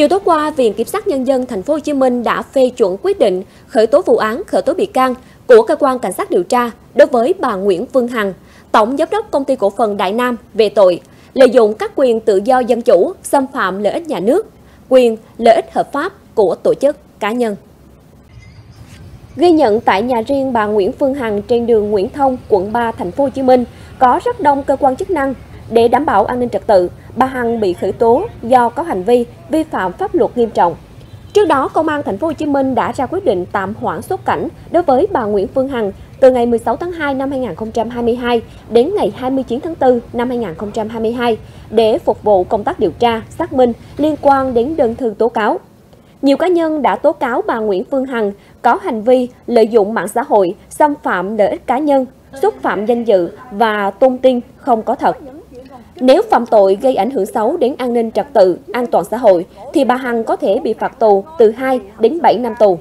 Chiều tối qua, Viện Kiểm sát Nhân dân Thành phố Hồ Chí Minh đã phê chuẩn quyết định khởi tố vụ án, khởi tố bị can của cơ quan cảnh sát điều tra đối với bà Nguyễn Phương Hằng, tổng giám đốc công ty cổ phần Đại Nam về tội lợi dụng các quyền tự do dân chủ, xâm phạm lợi ích nhà nước, quyền lợi ích hợp pháp của tổ chức cá nhân. Ghi nhận tại nhà riêng bà Nguyễn Phương Hằng trên đường Nguyễn Thông, quận 3, thành phố Hồ Chí Minh có rất đông cơ quan chức năng để đảm bảo an ninh trật tự, bà Hằng bị khởi tố do có hành vi vi phạm pháp luật nghiêm trọng. Trước đó, Công an thành phố Hồ Chí Minh đã ra quyết định tạm hoãn xuất cảnh đối với bà Nguyễn Phương Hằng từ ngày 16 tháng 2 năm 2022 đến ngày 29 tháng 4 năm 2022 để phục vụ công tác điều tra, xác minh liên quan đến đơn thư tố cáo. Nhiều cá nhân đã tố cáo bà Nguyễn Phương Hằng có hành vi lợi dụng mạng xã hội, xâm phạm lợi ích cá nhân, xúc phạm danh dự và tung tin không có thật. Nếu phạm tội gây ảnh hưởng xấu đến an ninh trật tự, an toàn xã hội, thì bà Hằng có thể bị phạt tù từ 2 đến 7 năm tù.